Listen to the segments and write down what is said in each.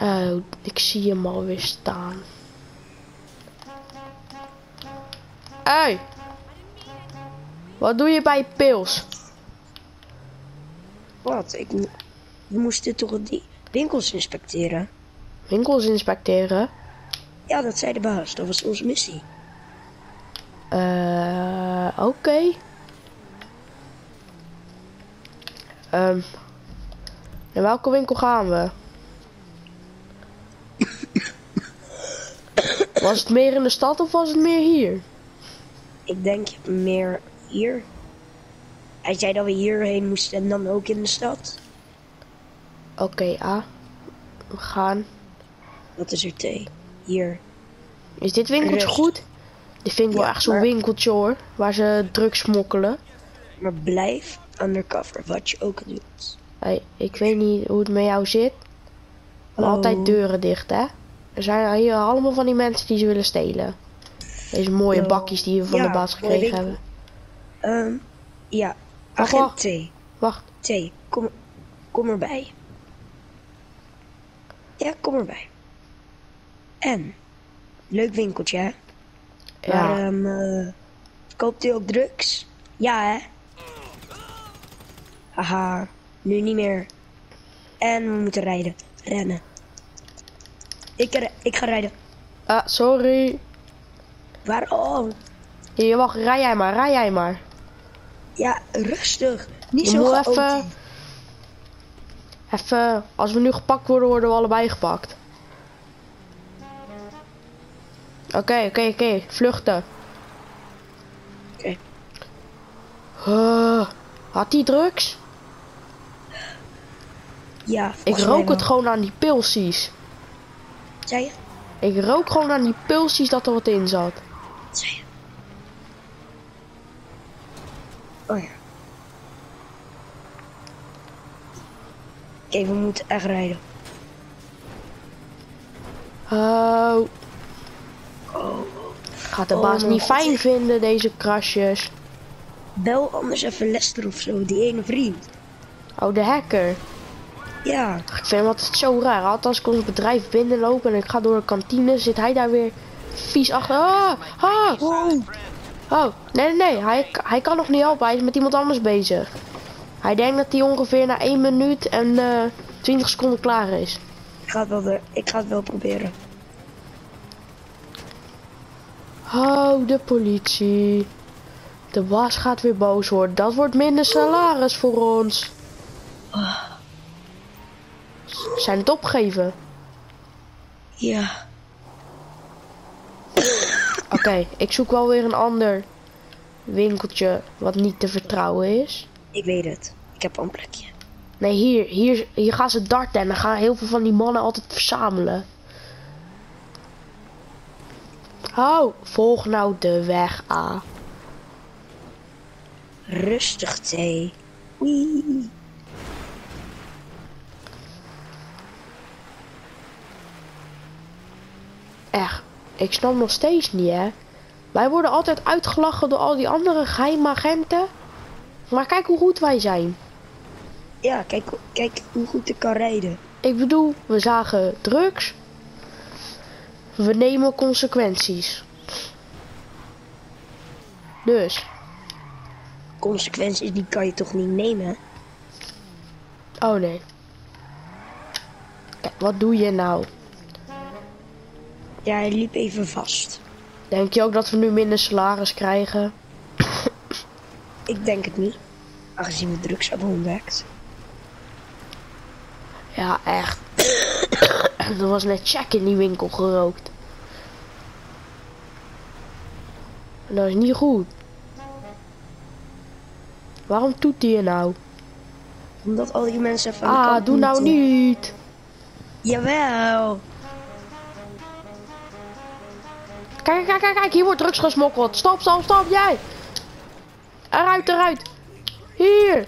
Oh, ik zie hem alweer staan. Hey! Wat doe je bij pils? Wat? Ik, we moesten toch die winkels inspecteren? Winkels inspecteren? Ja, dat zei de baas. Dat was onze missie. Eh, oké. Ehm, in welke winkel gaan we? Was het meer in de stad of was het meer hier? Ik denk meer hier. Hij zei dat we hierheen moesten en dan ook in de stad. Oké, A. We gaan. Wat is er thee? Hier. Is dit winkeltje Rust. goed? Dit vind ik wel echt zo'n maar- winkeltje hoor. Waar ze drugs smokkelen. Maar blijf undercover, wat je ook doet. Hey, ik weet niet hoe het met jou zit. Maar altijd deuren dicht, hè? Er zijn hier allemaal van die mensen die ze willen stelen. Deze mooie bakjes die we van Ja, de baas gekregen hebben. Ehm, ja. Wacht, Agent wacht. T. Wacht, T, kom, kom erbij. Ja, kom erbij. En, leuk winkeltje, hè? ja. Maar, ehm, eh, koopt u ook drugs? Ja, hè? Haha, nu niet meer. En we moeten rijden. Rennen. Ik, ik ga rijden. Ah, sorry. Waarom? Hier, wacht, rij jij maar, rij jij maar. Ja, rustig. Niet Je zo chaotisch. even- Even, als we nu gepakt worden, worden we allebei gepakt. Oké, oké, oké, vluchten. Oké. Uh, had hij drugs? Ja, Ik rook het gewoon aan die pilsies. Zei je? Ik rook gewoon aan die pilsies dat er wat in zat. Zei je? Oh ja. Oké, we moeten echt rijden. Oh, Oh. gaat de Oh, baas mijn niet God. fijn vinden, deze krasjes. Bel anders even Lester of zo, die ene vriend. Oh, de hacker. Ja, Ik vind hem altijd zo raar. Altijd als ik ons bedrijf binnenloop en ik ga door de kantine, zit hij daar weer vies achter. Ah, ah. wow. Oh, nee, nee, nee. Hij, hij kan nog niet helpen. Hij is met iemand anders bezig. Hij denkt dat hij ongeveer na 1 minuut en eh 20 seconden klaar is. Ik ga het wel, ik ga het wel proberen. Oh, de politie. De baas gaat weer boos worden. Dat wordt minder salaris voor ons. Ze Zijn het opgegeven? Ja, Oké, ik zoek wel weer een ander winkeltje wat niet te vertrouwen is. ik weet het. Ik heb een plekje. Nee, hier, hier, hier gaan ze darten en dan gaan heel veel van die mannen altijd verzamelen. Oh, volg nou de weg, A. Rustig, thee. Wee. Echt, ik snap nog steeds niet, hè. Wij worden altijd uitgelachen door al die andere geheime agenten. Maar kijk hoe goed wij zijn. Ja, kijk, kijk hoe goed ik kan rijden. Ik bedoel, we zagen drugs. We nemen consequenties. Dus, Consequenties, die kan je toch niet nemen? oh nee. Kijk, wat doe je nou? Ja, hij liep even vast. Denk je ook dat we nu minder salaris krijgen? Ik denk het niet. Aangezien we drugs hebben ontdekt. Ja, echt. er was net check in die winkel gerookt. En dat is niet goed. Waarom toet hij je nou? Omdat al die mensen van Ah, doe nou niet. Jawel. Kijk, kijk, kijk, kijk, hier wordt drugs gesmokkeld. Stop, stop, stop, jij. Eruit, eruit. Hier.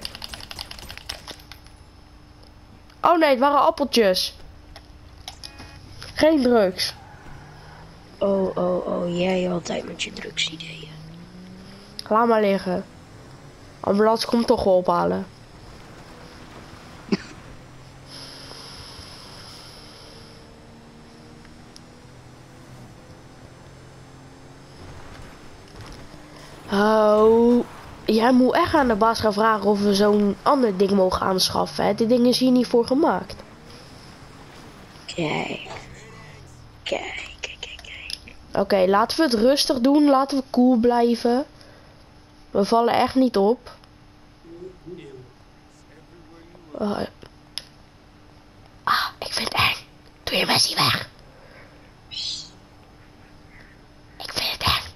Oh nee, het waren appeltjes. Geen drugs. Oh, oh, oh. Jij altijd met je drugsideeën. Laat maar liggen. Ambulance komt toch wel ophalen. Oh, jij moet echt aan de baas gaan vragen of we zo'n ander ding mogen aanschaffen. Hè? Dit ding is hier niet voor gemaakt. Kijk. Kijk, kijk, kijk, kijk. Oké, laten we het rustig doen. Laten we cool blijven. We vallen echt niet op. Oh. Ah, ik vind het eng. Doe je Messi weg. Ik vind het eng.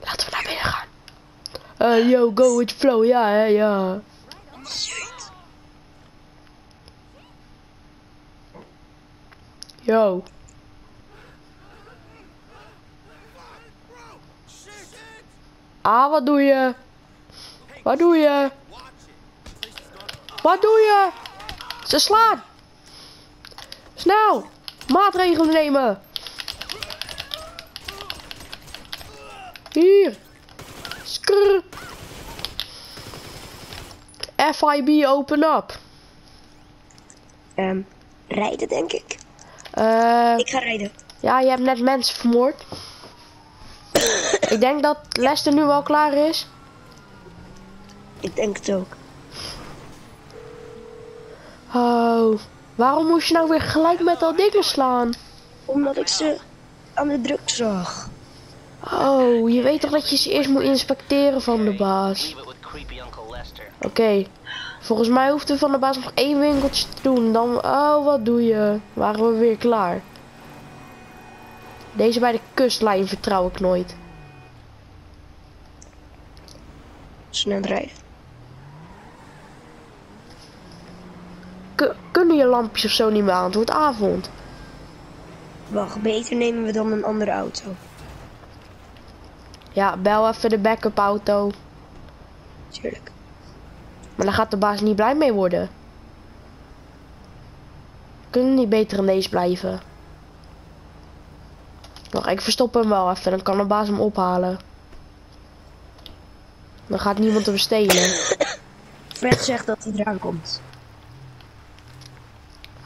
Laten we naar binnen gaan. Eh, yo, go with flow. Ja, ja. Yo. Ah, wat doe je? Wat doe je? Wat doe je? Ze slaan. Snel. Maatregelen nemen. Hier. FIB open up. Ehm, rijden denk ik. Eh... Ik ga rijden. Ja, je hebt net mensen vermoord. ik denk dat Lester nu wel klaar is. Ik denk het ook. Oh, waarom moest je nou weer gelijk met dat dingen slaan? Omdat ik ze aan de druk zag. Oh, je weet toch dat je ze eerst moet inspecteren van de baas. Oké, volgens mij hoeft er van de baas nog één winkeltje te doen. Dan, oh, wat doe je? Waren we weer klaar. Deze bij de kustlijn vertrouw ik nooit. Snel rijden. K- kunnen je lampjes of zo niet meer aan? Het wordt avond. Wacht, beter nemen we dan een andere auto. Ja, bel even de backup auto. Tuurlijk. Maar daar gaat de baas niet blij mee worden. Kunnen we niet beter in deze blijven? Wacht, ik verstop hem wel even. Dan kan de baas hem ophalen. Dan gaat niemand hem stelen. Fred zegt dat hij eraan komt.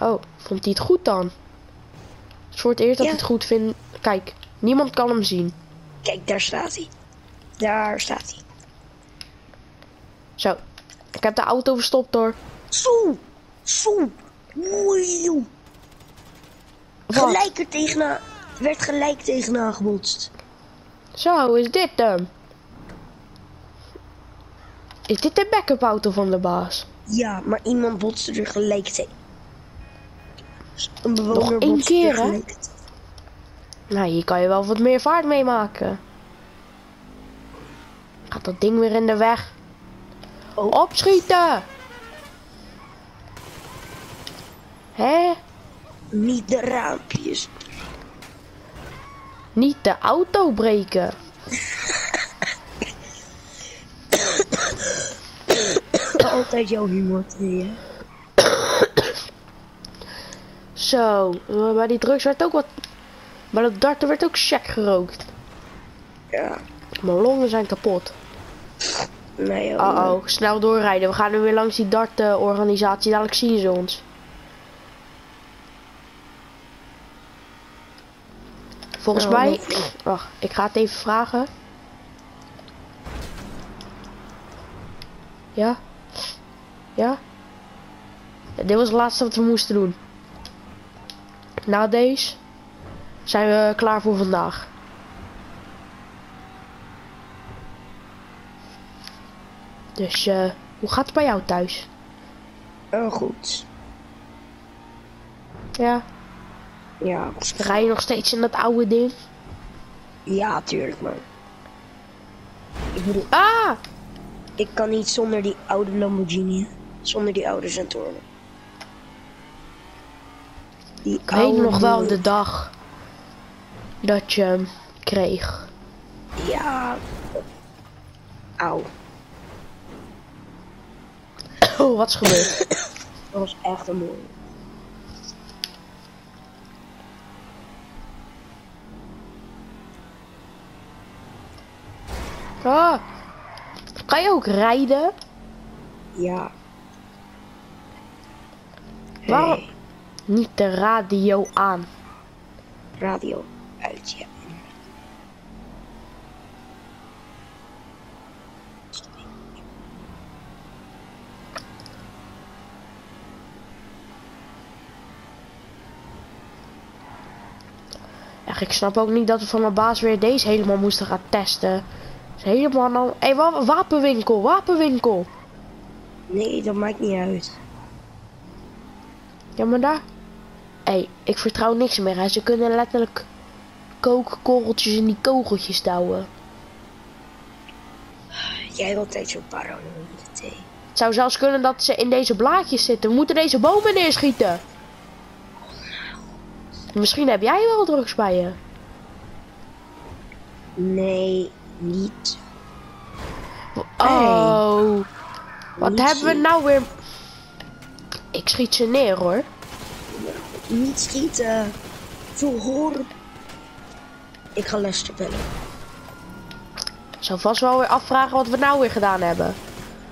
Oh, vond hij het goed dan? Het is voor het eerst dat Ja. hij het goed vindt. Kijk, niemand kan hem zien. Kijk, daar staat hij. Daar staat hij. Zo, ik heb de auto verstopt hoor. Zo! Zo! Wat? Gelijk er tegenaan. Werd gelijk tegenaan gebotst. Zo, is dit hem? Is dit de backup auto van de baas? Ja, maar iemand botste er gelijk tegen. Een bewoner Nog één keer, er hè? Nou, hier kan je wel wat meer vaart mee maken. Gaat dat ding weer in de weg. Oh. Opschieten! Hè? Niet de raampjes. Niet de auto breken. Altijd jouw humor, hè? Zo, bij die drugs werd ook wat... Bij dat darten werd ook check gerookt. Ja. Mijn longen zijn kapot. Nee, joh. Uh oh, snel doorrijden. We gaan nu weer langs die dartenorganisatie. Dadelijk zien ze ons. Volgens Nou, mij... Wacht, ik ga het even vragen. Ja? Ja? Ja, Dit was het laatste wat we moesten doen. Na deze zijn we klaar voor vandaag. Dus eh, hoe gaat het bij jou thuis? Oh, goed. Ja, Ja, rij je nog steeds in dat oude ding? ja, tuurlijk, man. Ik bedoel, Ah! ik kan niet zonder die oude Lamborghini. Zonder die oude. Die Ik weet nog wel de dag dat je hem kreeg. Ja. Auw. Oh, wat is gebeurd? Dat was echt een mooie. Ah! Kan je ook rijden? Ja. Waarom? Hey, Niet de radio aan. radio uit, ja. Ik snap ook niet dat we van mijn baas weer deze helemaal moesten gaan testen. Is helemaal nou... Hé, wa wapenwinkel, wapenwinkel. Nee, dat maakt niet uit. Ja, maar daar... Hé, ik vertrouw niks meer. Hè. Ze kunnen letterlijk kookkorreltjes in die kogeltjes douwen. Jij hebt altijd zo'n paranoïde thee. Het zou zelfs kunnen dat ze in deze blaadjes zitten. We moeten deze bomen neerschieten. Misschien heb jij wel drugs bij je. Nee, niet. Oh. Wat Niet hebben we nou weer... Ik schiet ze neer hoor. Niet schieten. Verhoor. Ik ga Lester bellen. Ik zou vast wel weer afvragen wat we nou weer gedaan hebben.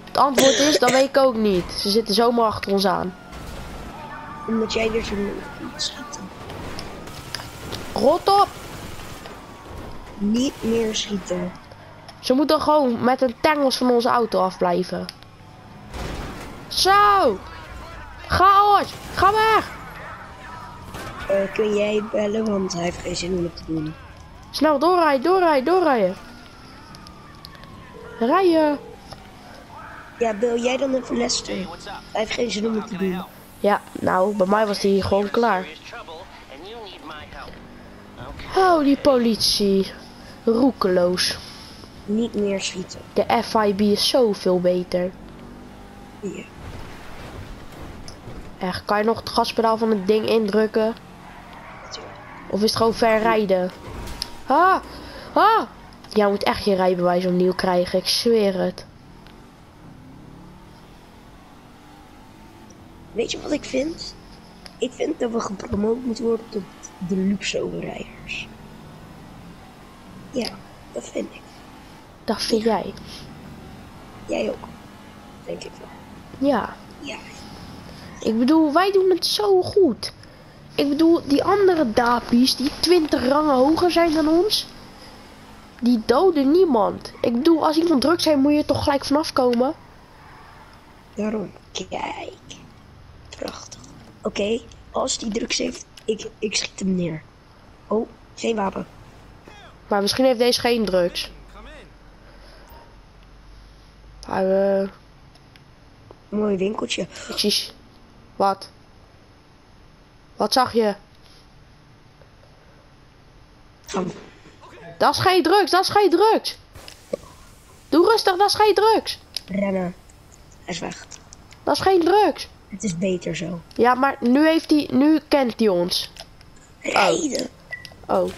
Het antwoord is, dat weet ik ook niet. Ze zitten zomaar achter ons aan. Omdat jij weer zo niet schieten. Rot op! Niet meer schieten. Ze moeten gewoon met een tangels van onze auto afblijven. Zo! Chaos! Ga weg! Eh, kun jij bellen, want hij heeft geen zin om het te doen. Snel doorrijden, doorrijden, doorrijden. Rijden. Ja, bel jij dan even Lester. Hij heeft geen zin om het te doen. Ja, nou, bij mij was die gewoon klaar. Oh, die politie. Roekeloos. Niet meer schieten. De FIB is zoveel beter. Ja. Echt, kan je nog het gaspedaal van het ding indrukken? Of is het gewoon ver rijden? Ah! Ah! Jij moet echt je rijbewijs opnieuw krijgen, ik zweer het. Weet je wat ik vind? Ik vind dat we gepromoot moeten worden de luxe rijders. Ja, dat vind ik. Dat vind jij. Jij ook. Denk ik wel. Ja. Ja. Ik bedoel, wij doen het zo goed. Ik bedoel, die andere dapies die 20 rangen hoger zijn dan ons, die doden niemand. Ik bedoel, als iemand drugs heeft, moet je er toch gelijk vanaf komen. Daarom. Kijk. Prachtig. Oké, als die drugs heeft, ik, ik schiet hem neer. Oh, geen wapen. Maar misschien heeft deze geen drugs. Maar, eh, Mooi winkeltje. precies. Wat? Wat zag je? Dat is geen drugs, dat is geen drugs. Doe rustig, dat is geen drugs. Rennen. Hij is weg. Dat is geen drugs. Het is beter zo. Ja, maar nu heeft hij, nu kent hij ons. Rijden. Oh.